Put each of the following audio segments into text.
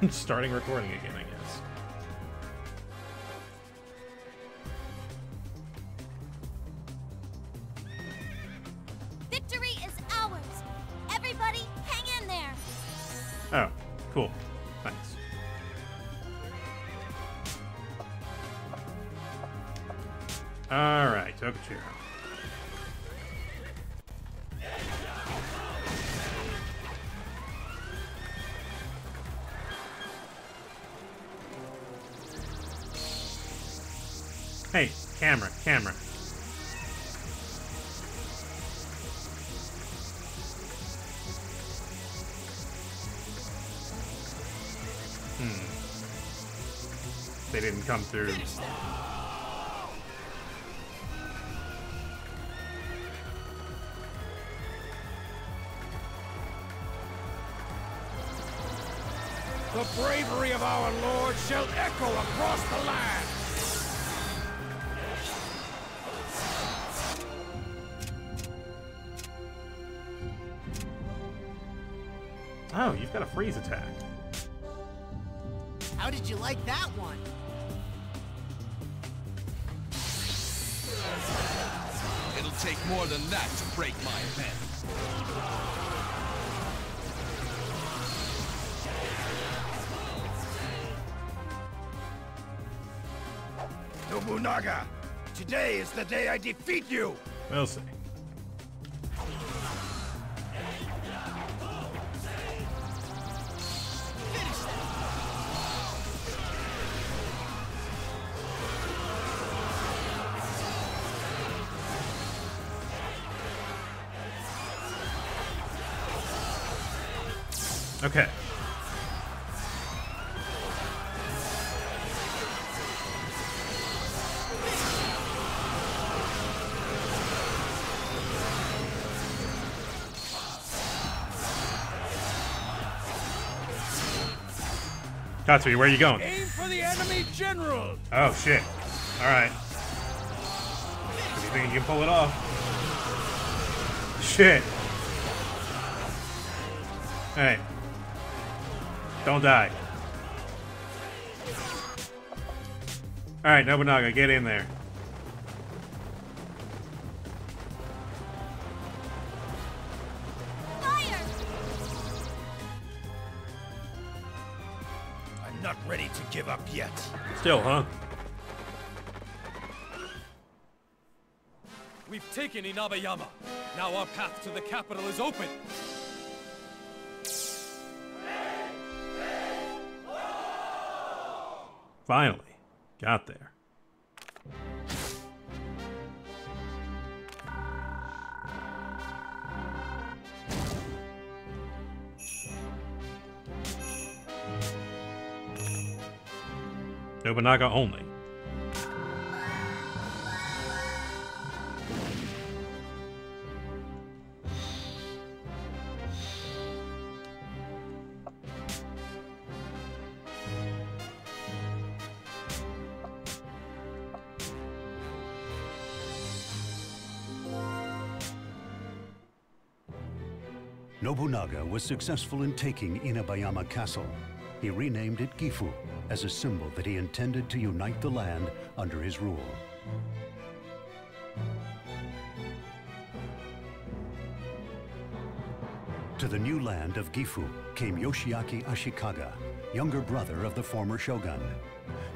Starting recording again, I guess. Camera, camera. Hmm. They didn't come through. The bravery of our lord shall echo across the land. Oh, you've got a freeze attack. How did you like that one? It'll take more than that to break my pen. Nobunaga, today is the day I defeat you. We'll see. Okay. Katsui, where are you going? Aim for the enemy general. Oh shit. Alright. Do you think you can pull it off? Shit. Hey. Don't die. Alright, Nobunaga, get in there. Fire! I'm not ready to give up yet. Still, huh? We've taken Inabayama. Now our path to the capital is open. Finally. Got there. Nobunaga only. Nobunaga was successful in taking Inabayama Castle. He renamed it Gifu as a symbol that he intended to unite the land under his rule. To the new land of Gifu came Yoshiaki Ashikaga, younger brother of the former shogun.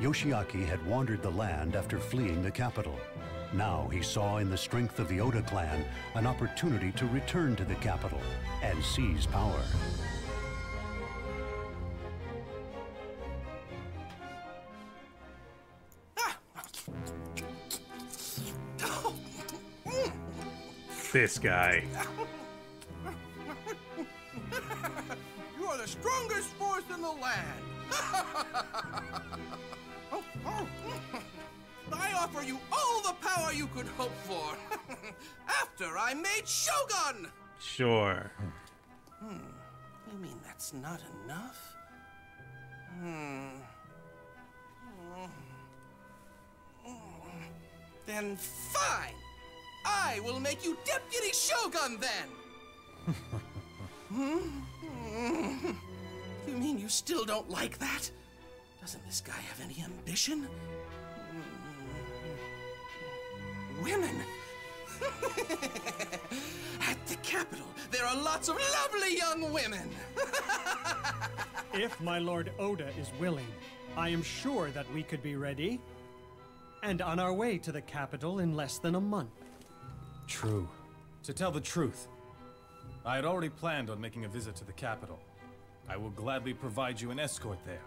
Yoshiaki had wandered the land after fleeing the capital. Now he saw in the strength of the Oda clan an opportunity to return to the capital and seize power. This guy. Offer you all the power you could hope for. After I made Shogun. Sure. You mean that's not enough? Hmm. Then fine. I will make you deputy shogun then. Hmm? You mean you still don't like that? Doesn't this guy have any ambition? Women. At the capital, there are lots of lovely young women. If my lord Oda is willing, I am sure that we could be ready and on our way to the capital in less than a month. True. To tell the truth, I had already planned on making a visit to the capital. I will gladly provide you an escort there.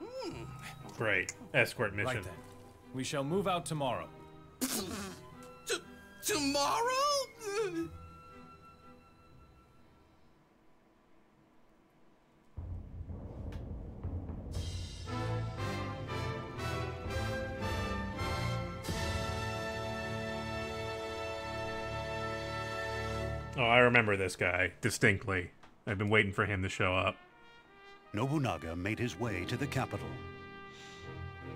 Hmm. Great. Escort mission. Right then. We shall move out tomorrow. T- tomorrow? Oh, I remember this guy distinctly. I've been waiting for him to show up. Nobunaga made his way to the capital.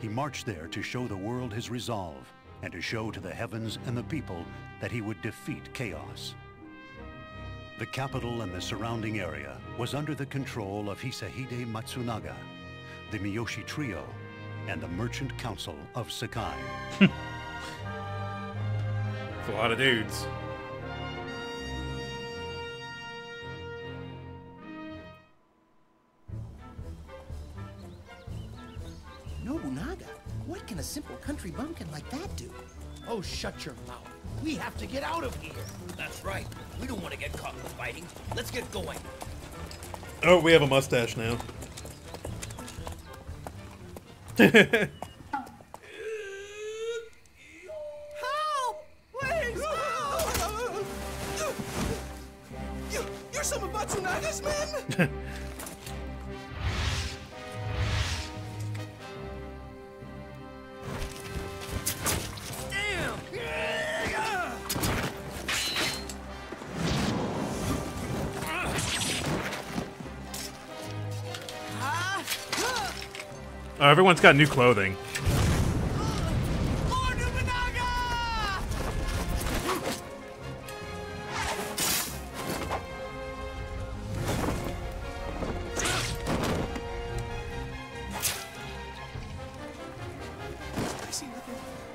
He marched there to show the world his resolve and to show to the heavens and the people that he would defeat chaos. The capital and the surrounding area was under the control of Hisahide Matsunaga, the Miyoshi Trio, and the Merchant Council of Sakai. It's a lot of dudes. A simple country bumpkin like that do? Oh, shut your mouth. We have to get out of here. That's right. We don't want to get caught in the fighting. Let's get going. Oh, we have a mustache now. Oh, everyone's got new clothing.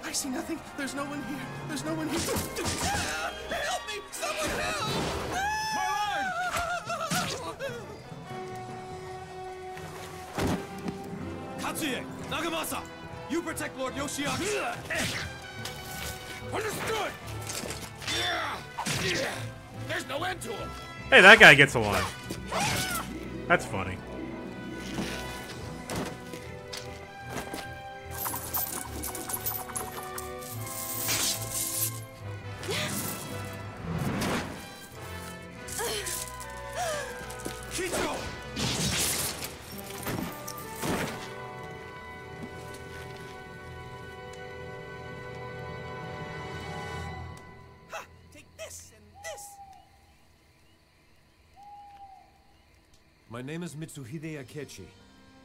I see nothing. There's no one here. There's no one here. Yoshiaki! Understood! There's no end to him. Hey, that guy gets along. That's funny. My name is Mitsuhide Akechi.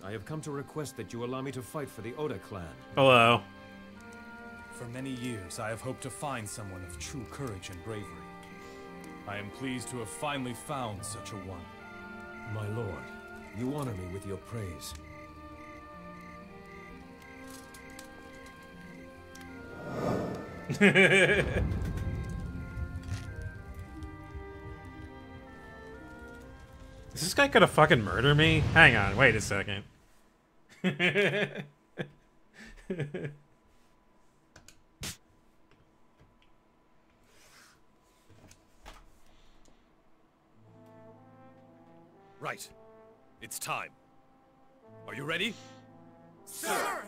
I have come to request that you allow me to fight for the Oda clan. Hello. For many years, I have hoped to find someone of true courage and bravery. I am pleased to have finally found such a one. My lord, you honor me with your praise. this guy gonna fucking murder me? Hang on, wait a second. Right. It's time. Are you ready? Sir!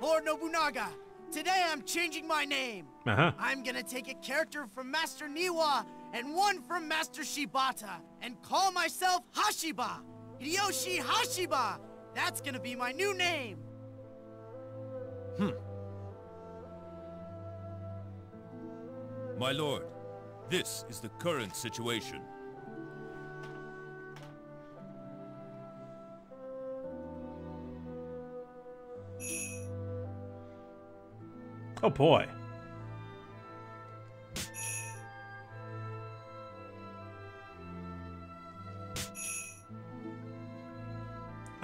Lord Nobunaga, today I'm changing my name. Uh-huh. I'm gonna take a character from Master Niwa and one from Master Shibata and call myself Hashiba. Hideyoshi Hashiba. That's gonna be my new name. Hmm. My lord, this is the current situation. Oh boy.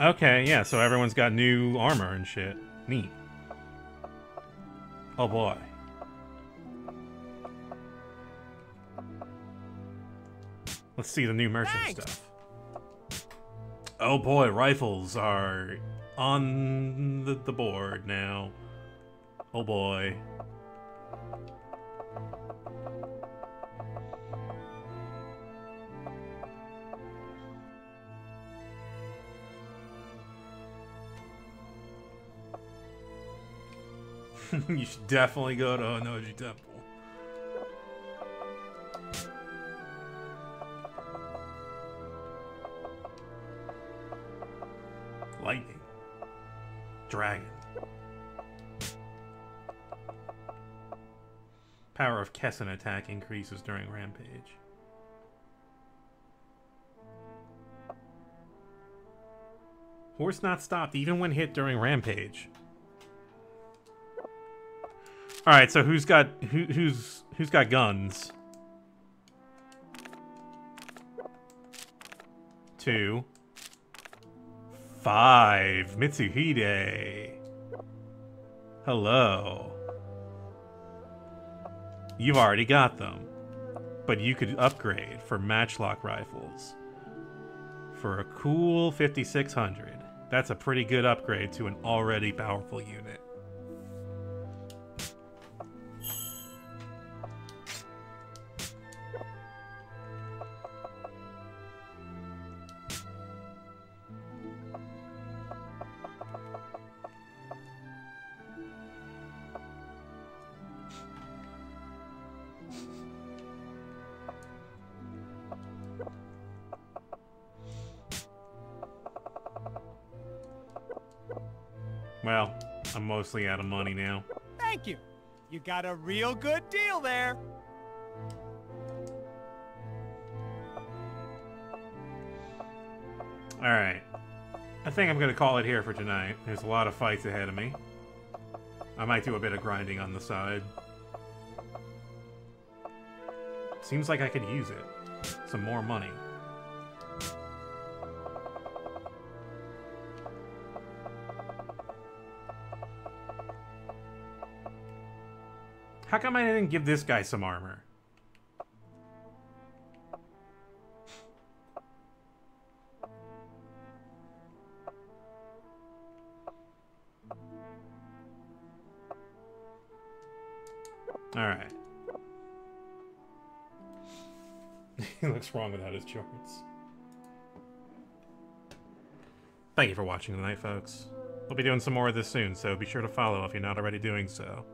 Okay, yeah, so everyone's got new armor and shit. Neat. Oh boy. Let's see the new merchant Thanks. stuff. Oh boy, rifles are on the, the board now. Oh boy. you should definitely go to Honnoji Temple. Lightning. Dragon. Power of Kessen attack increases during Rampage. Horse not stopped even when hit during Rampage. All right, so who's got who, who's who's got guns? Two. Five. Mitsuhide. Hello. You've already got them. But you could upgrade for matchlock rifles. For a cool 5600. That's a pretty good upgrade to an already powerful unit. Well, I'm mostly out of money now. Thank you. You got a real good deal there. Alright. I think I'm gonna call it here for tonight. There's a lot of fights ahead of me. I might do a bit of grinding on the side. Seems like I could use it. Some more money. How come I didn't give this guy some armor? Alright. he looks wrong without his shorts. Thank you for watching tonight, folks. We'll be doing some more of this soon, so be sure to follow if you're not already doing so.